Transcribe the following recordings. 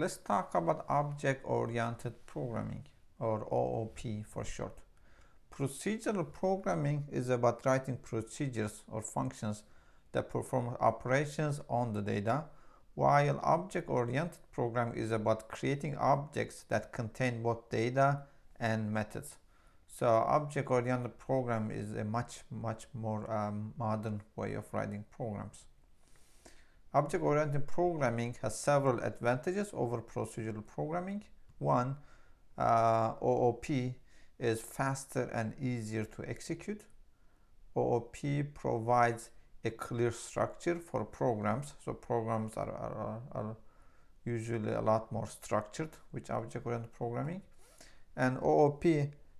let's talk about object-oriented programming or OOP for short. Procedural programming is about writing procedures or functions that perform operations on the data, while object-oriented programming is about creating objects that contain both data and methods. So object-oriented program is a much, much more um, modern way of writing programs. Object-oriented programming has several advantages over procedural programming. One, uh, OOP is faster and easier to execute. OOP provides a clear structure for programs. So programs are, are, are usually a lot more structured with object-oriented programming. And OOP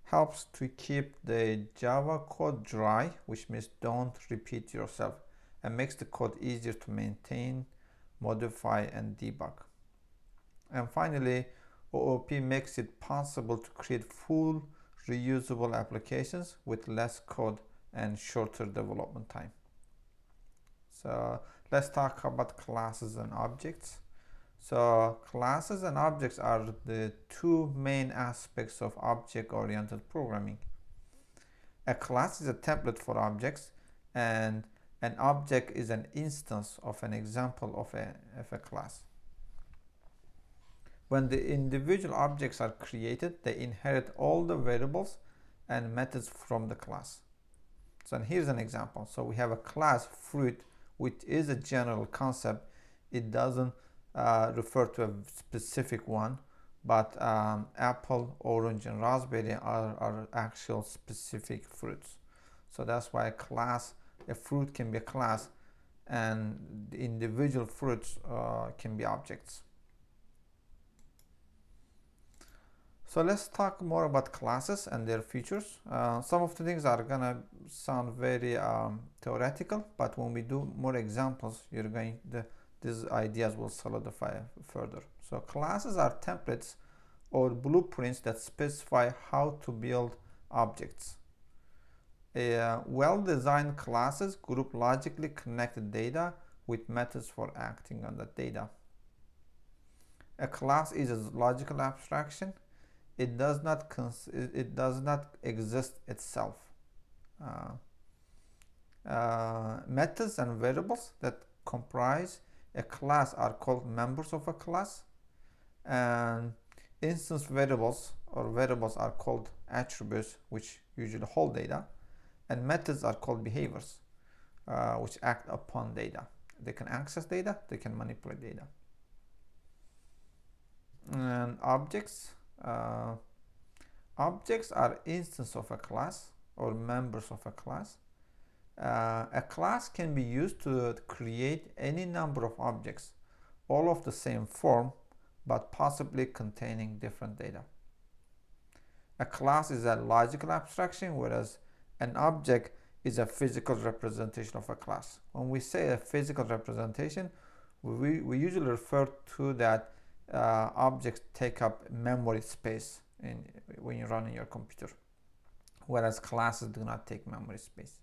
helps to keep the Java code dry, which means don't repeat yourself and makes the code easier to maintain, modify, and debug. And finally, OOP makes it possible to create full reusable applications with less code and shorter development time. So let's talk about classes and objects. So classes and objects are the two main aspects of object-oriented programming. A class is a template for objects and an object is an instance of an example of a, of a class. When the individual objects are created, they inherit all the variables and methods from the class. So here's an example. So we have a class fruit, which is a general concept. It doesn't uh, refer to a specific one, but um, apple, orange, and raspberry are, are actual specific fruits. So that's why a class a fruit can be a class and the individual fruits uh, can be objects. So let's talk more about classes and their features. Uh, some of the things are gonna sound very um, theoretical, but when we do more examples, you're going the, these ideas will solidify further. So classes are templates or blueprints that specify how to build objects. Uh, well-designed classes group logically connected data with methods for acting on that data. A class is a logical abstraction. It does not it does not exist itself. Uh, uh, methods and variables that comprise a class are called members of a class and instance variables or variables are called attributes which usually hold data and methods are called behaviors uh, which act upon data. They can access data they can manipulate data. And objects uh, objects are instances of a class or members of a class. Uh, a class can be used to create any number of objects all of the same form but possibly containing different data. A class is a logical abstraction whereas an object is a physical representation of a class. When we say a physical representation, we, we usually refer to that uh, objects take up memory space in, when you run in your computer, whereas classes do not take memory space.